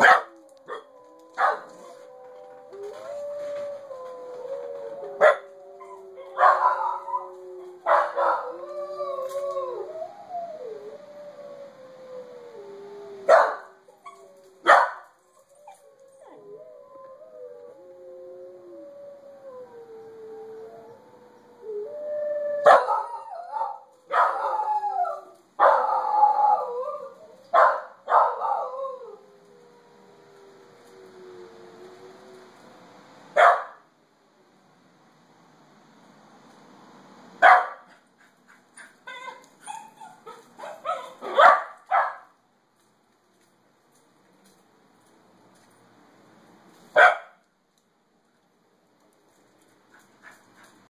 Yeah.